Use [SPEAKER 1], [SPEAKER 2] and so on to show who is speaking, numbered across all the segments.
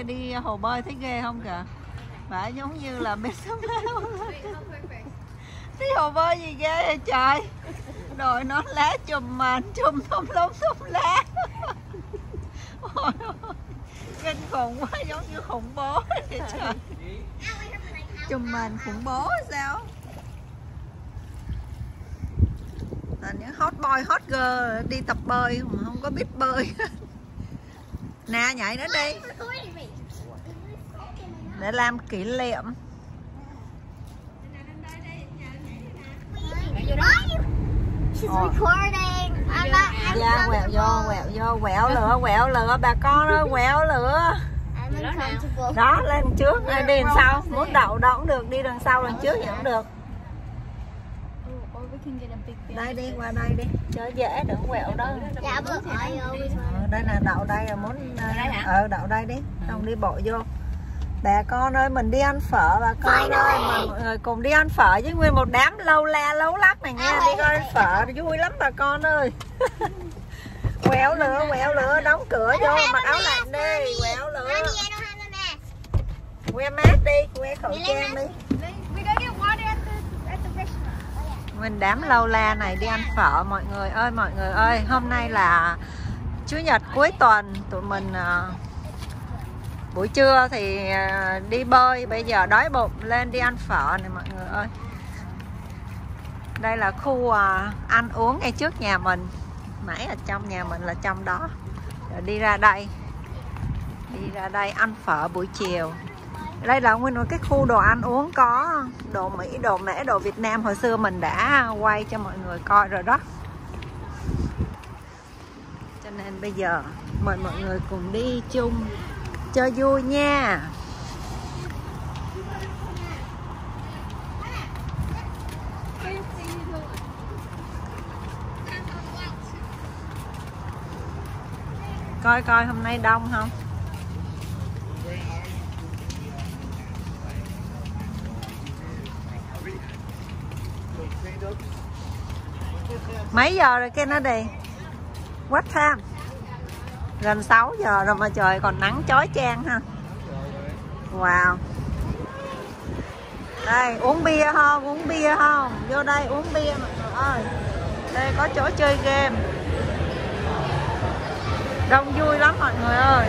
[SPEAKER 1] kia đi hồ bơi thấy ghê không kìa? Bà giống như là biết sống lao Thấy hồ bơi gì ghê vậy trời? Rồi nó lá chùm mền chùm thum lum thum lá. Ôi ôi, Kinh khủng quá giống như khủng bố vậy trời. Chùm mền khủng bố sao? Là những hot boy hot girl đi tập bơi mà không có biết bơi nè nhảy nữa đi. Để làm kỷ niệm.
[SPEAKER 2] Ờ.
[SPEAKER 1] Dạ quẹo vô quẹo vô quẹo lửa quẹo lửa. Bà con ơi quẹo lửa. Đó lên trước. Lên đi đằng sau. Muốn đậu đậu cũng được đi đằng sau đằng trước thì cũng được. Đây đi qua đây đi. Cho dễ đừng quẹo đó. Dạ, đây là đậu đây là muốn ờ đậu đây đi xong đi bộ vô. Bà con ơi mình đi ăn phở bà con ơi mà mọi người cùng đi ăn phở với nguyên một đám lâu la lâu lắc này nha đi coi ăn phở vui lắm bà con ơi. Quẹo lửa quẹo lửa đóng cửa vô mặc áo lạnh đi quẹo lửa. que mát đi que khẩu trang đi. Nguyên đám lâu la này đi ăn phở mọi người ơi mọi người ơi. Hôm nay là chủ nhật cuối tuần tụi mình à, buổi trưa thì à, đi bơi. Bây giờ đói bụng lên đi ăn phở này mọi người ơi. Đây là khu à, ăn uống ngay trước nhà mình. Nãy ở trong nhà mình là trong đó. Rồi đi ra đây. Đi ra đây ăn phở buổi chiều. Đây là nguyên một cái khu đồ ăn uống có đồ Mỹ, đồ Mễ, đồ Việt Nam hồi xưa mình đã quay cho mọi người coi rồi đó cho nên bây giờ mời mọi người cùng đi chung. Cho vui nha. Coi coi hôm nay đông không? Mấy giờ rồi kia nó đi what time gần 6 giờ rồi mà trời còn nắng chói chang ha. Wow. Đây, uống bia không? Uống bia không? Vô đây uống bia mọi người ơi. Đây, có chỗ chơi game. Đông vui lắm mọi người ơi.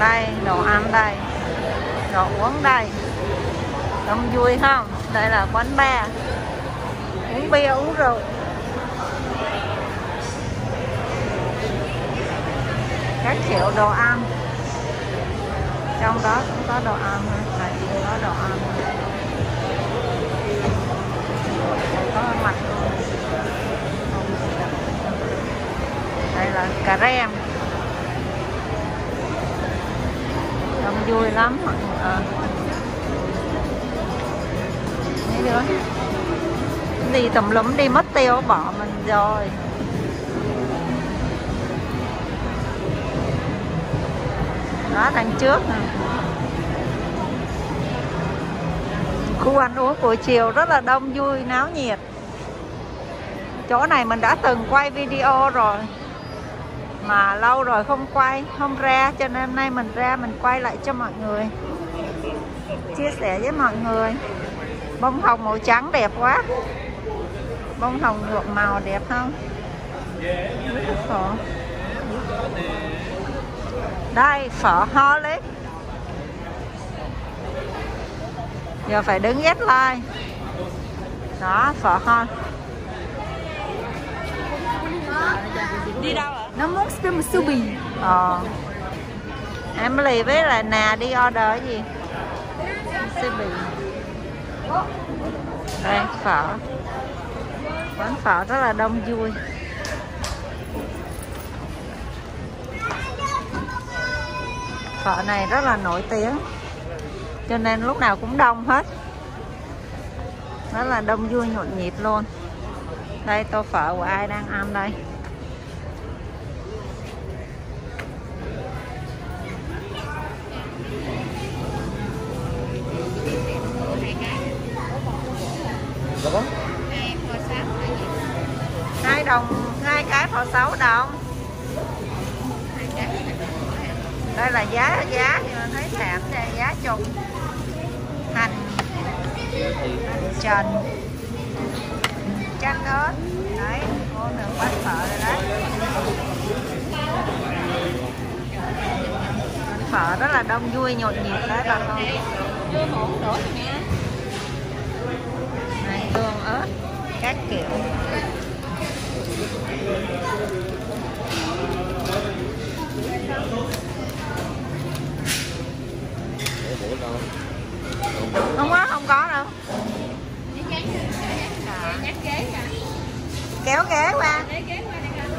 [SPEAKER 1] Đây, đồ ăn đây. Đồ uống đây. Đông vui không? Đây là quán bar. Uống bia uống rượu. Các kiểu đồ ăn. Trong đó cũng có đồ ăn này cũng có đồ ăn. Có mặt luôn. Đây là cà rem. Đông vui lắm mọi người ơi mấy đi tùm lum, đi mất tiêu, bỏ mình rồi. Đó đằng trước. Nè khu ăn uống buổi chiều rất là đông, vui, náo nhiệt. Chỗ này mình đã từng quay video rồi, mà lâu rồi không quay, không ra, cho nên hôm nay mình ra mình quay lại cho mọi người. Chia sẻ với mọi người bông hồng màu trắng đẹp quá. Bông hồng nhuộm màu đẹp không? Phở. Đây phở ho lấy giờ phải đứng ghét like. Đó phở ho đi đâu ạ?
[SPEAKER 3] No more spin musubi.
[SPEAKER 1] ờ. Emily với lại nà đi order cái gì? Sibi đây phở. Quán phở rất là đông vui. Phở này rất là nổi tiếng, cho nên lúc nào cũng đông hết. Rất là đông vui nhộn nhịp luôn. Đây, tô phở của ai đang ăn đây?
[SPEAKER 4] Dạ vâng.
[SPEAKER 3] hai phò sáu là gì
[SPEAKER 1] hai đồng, hai cái phò sáu đồng đây là giá giá thì mình thấy thảm đây giá chung hành. Hành trần. Chanh ớt đấy cô được bánh phở rồi đấy bánh phở rất là đông vui nhộn nhịp đấy bà con
[SPEAKER 3] chưa hỗn đổ rồi nè
[SPEAKER 1] này tương ớt các kiểu. Không có không có đâu. Kéo ghế qua.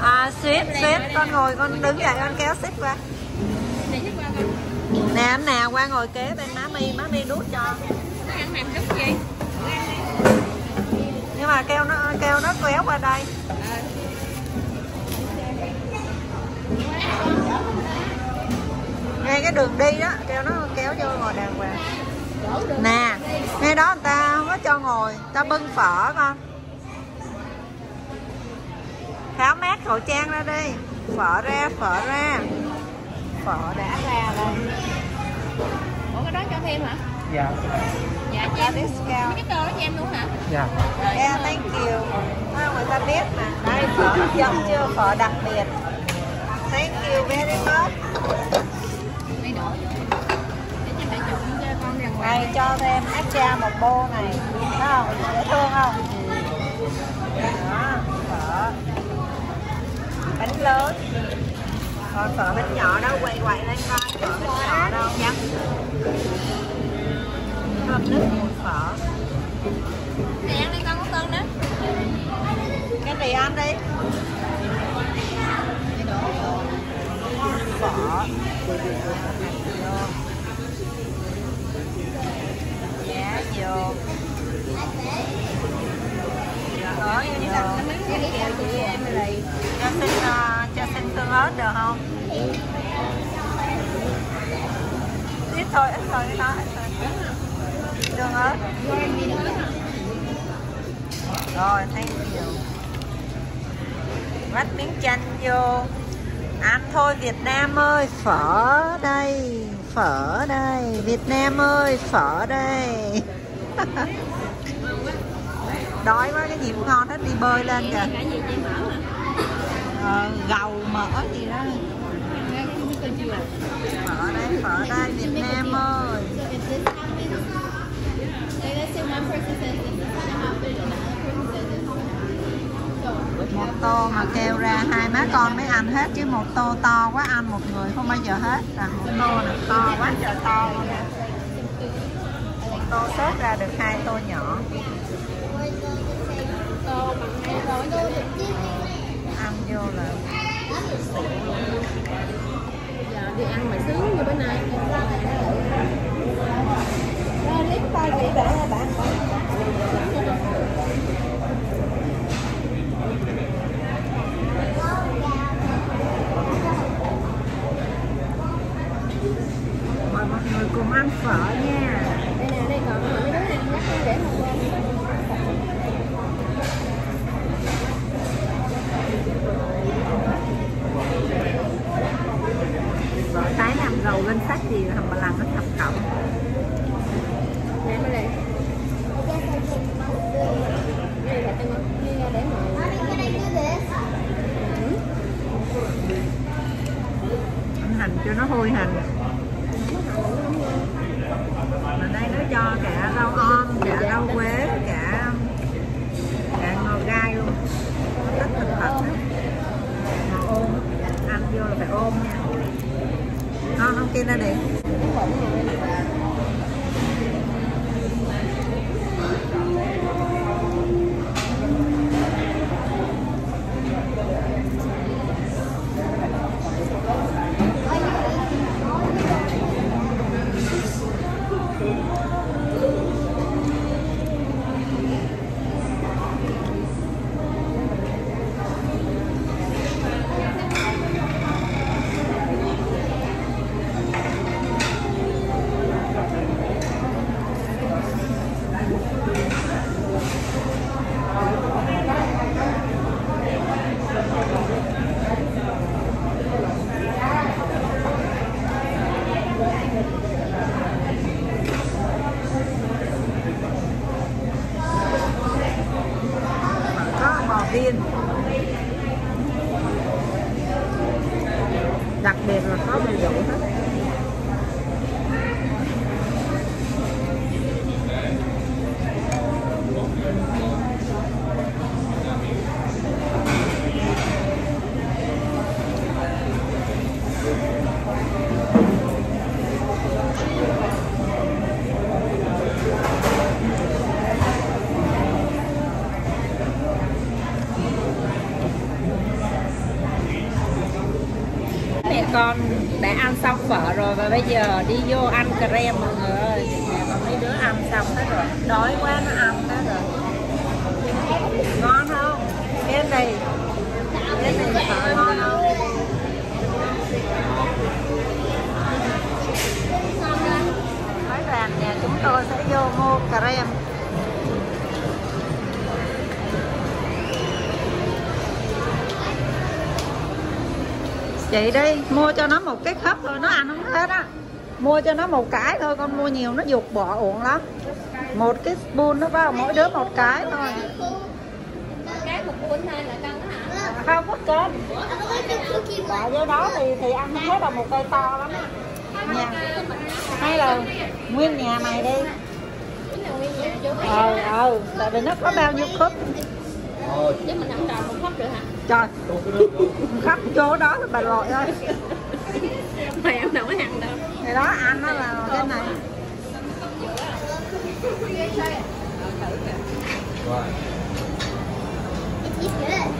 [SPEAKER 1] À xếp xếp con ngồi, con đứng dậy, con kéo xếp qua. Nè, anh nào qua ngồi kế bên má mi má mi đút cho.
[SPEAKER 3] nó ăn làm giống gì
[SPEAKER 1] nhưng mà kêu nó kêu nó kéo qua đây. Ngay cái đường đi đó kêu nó kéo vô ngồi đàng hoàng. Nè ngay đó người ta không có cho ngồi ta bưng phở con. Tháo mát khẩu trang ra đi. Phở ra phở ra. Phở đã ra rồi.
[SPEAKER 3] Ủa cái đó cho thêm hả?
[SPEAKER 4] Dạ.
[SPEAKER 3] Dạ cho
[SPEAKER 1] Có
[SPEAKER 3] em
[SPEAKER 1] discount.
[SPEAKER 3] cái tô đó cho em luôn hả
[SPEAKER 4] Dạ.
[SPEAKER 1] Yeah, thank you. Wow, người ta biết mà. Đây phở hấp dẫn chưa? Phở đặc biệt. Thank you very much.
[SPEAKER 3] đây đổ vô để cho mẹ chụp cho con rằng
[SPEAKER 1] Này cho thêm extra một bô này. Thấy không? Dễ thương không? Đó, phở. Bánh lớn. Còn phở bánh nhỏ đâu quay quay lên coi nước mùi phở.
[SPEAKER 3] nè ăn đi con có tương đó
[SPEAKER 1] Cái gì ăn đi? Phở. Giá vô. Giá ớt vô.
[SPEAKER 3] cái gì chị em này
[SPEAKER 1] Cho xin, uh, cho xin tương ớt được không? Ít thôi, ít thôi, ít thôi. ít thôi. Tương ớt. Rồi, thank you. Vắt miếng chanh vô. Ăn thôi Việt Nam ơi, phở đây, phở đây, Việt Nam ơi, phở đây. Đói quá cái gì cũng ngon hết đi bơi lên kìa. Ờ, gầu mỡ gì đó. Phở đây, phở đây, Một tô mà kêu ra hai má con mới ăn hết chứ một tô to quá ăn một người không bao giờ hết. Là một tô là to quá trời to luôn nè. Một tô xếp ra được hai tô nhỏ. Ăn vô là
[SPEAKER 3] giờ đi ăn mà sướng như bữa nay
[SPEAKER 1] clip coi kỹ đã bạn mời mọi người cùng ăn phở nha.
[SPEAKER 3] Đây nè đây còn mấy đứa này nhắc để không
[SPEAKER 1] quên tái làm giàu ngân sách gì thầm bà lằng nó thập cộng
[SPEAKER 3] nè mới đây đây là để
[SPEAKER 1] hành cho nó hôi hành mà đây nó cho cả rau om cả rau quế cả cả ngò gai luôn tất tần tật hết mà ôm ăn vô là phải ôm nha ngon không kia ra điện 先 ăn xong phở rồi và bây giờ đi vô ăn kem mọi người ơi. Mấy đứa ăn xong hết rồi. Đói quá nó ăn hết rồi. Ngon không? Cái này cái này phở ngon không? Nói rằng nhà chúng tôi sẽ vô mua kem chị đi mua cho nó một cái khớp thôi nó ăn không hết á. Mua cho nó một cái thôi con mua nhiều nó dục bỏ uổng lắm. Một cái spoon nó vào mỗi đứa một cái thôi.
[SPEAKER 3] Cái một cuốn thôi là cân đó hả?
[SPEAKER 1] Không có cơm. Bỏ vô đó thì thì ăn không hết là một cây to lắm á. Nhà hay là nguyên nhà mày đi. Ờ ờ tại vì nó có bao nhiêu khớp
[SPEAKER 3] chứ mình ăn tròn một khóc được hả?
[SPEAKER 1] Trời. Khắp chỗ đó là bà lội ơi.
[SPEAKER 3] Mày em đâu có ăn đâu.
[SPEAKER 1] Thì đó ăn nó là cái này.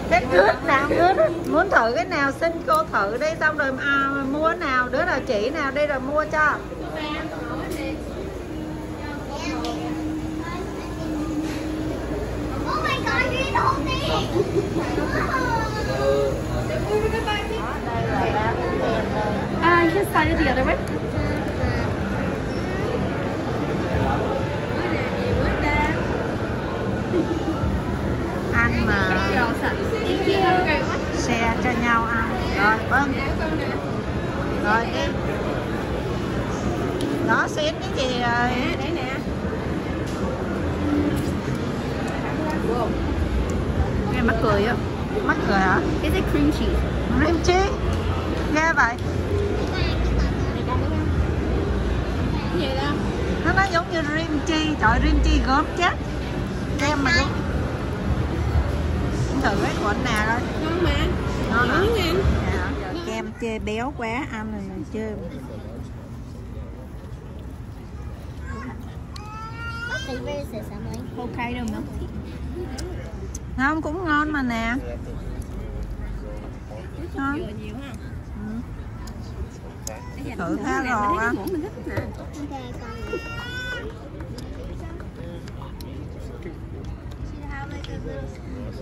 [SPEAKER 1] Rất good nào good Muốn thử cái nào xin cô thử đi Xong rồi à, mua nào Đứa nào chỉ nào đi rồi mua cho
[SPEAKER 2] Oh
[SPEAKER 3] you can slide it the other way
[SPEAKER 1] Ăn mà. Xe cho nhau ăn. Rồi vâng. Rồi đi Đó xín cái gì rồi
[SPEAKER 3] Nè.
[SPEAKER 1] Nghe mắc cười á Mắc cười hả
[SPEAKER 3] Cái gì cream cheese.
[SPEAKER 1] Nghe vậy
[SPEAKER 3] Cái gì đó?
[SPEAKER 1] Nó nói giống như rim chi Trời rim chi gớm chết Xem mà đúng Thử cái của anh nè coi
[SPEAKER 3] Ngon mà.
[SPEAKER 1] Ngon hả?
[SPEAKER 3] Ngon.
[SPEAKER 1] Dạ, kem chê béo quá ăn rồi chê
[SPEAKER 3] Hokkaido milk tea.
[SPEAKER 1] không cũng ngon mà nè. Ngon.
[SPEAKER 3] Dừa nhiều ha.
[SPEAKER 1] ừ. Thử khá
[SPEAKER 2] a little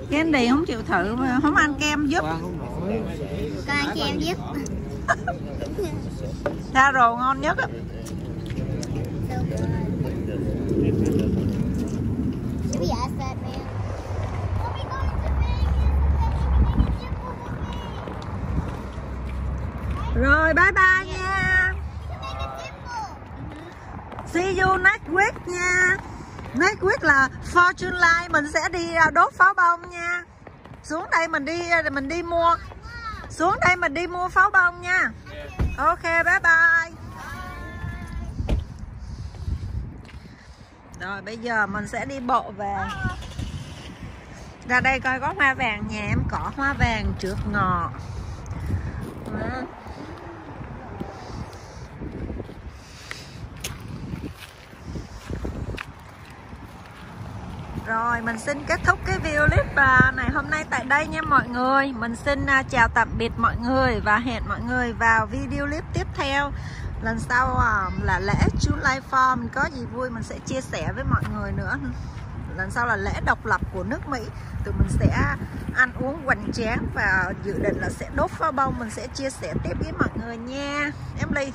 [SPEAKER 1] Candy không chịu thử mà không ăn kem giúp.
[SPEAKER 2] Con ăn kem giúp.
[SPEAKER 1] Taro ngon nhất á rồi bye bye nha. See you next week nha. Next week là fortune line mình sẽ đi à, đốt pháo bông nha. Xuống đây mình đi à, mình đi mua. Xuống đây mình đi mua pháo bông nha. Ok bye bye. Rồi bây giờ mình sẽ đi bộ về. Ra đây coi có hoa vàng nhà em có hoa vàng trước ngọ Rồi, mình xin kết thúc cái video clip à, này hôm nay tại đây nha mọi người. Mình xin à, chào tạm biệt mọi người và hẹn mọi người vào video clip tiếp theo. Lần sau à, là lễ July 4 Mình có gì vui mình sẽ chia sẻ với mọi người nữa. Lần sau là lễ độc lập của nước Mỹ. Tụi mình sẽ ăn uống hoành tráng Và dự định là sẽ đốt pháo bông. Mình sẽ chia sẻ tiếp với mọi người nha. Em Ly.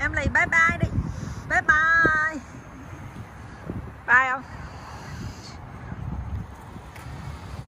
[SPEAKER 1] Em Ly, bye bye đi. Bye bye. Bye không?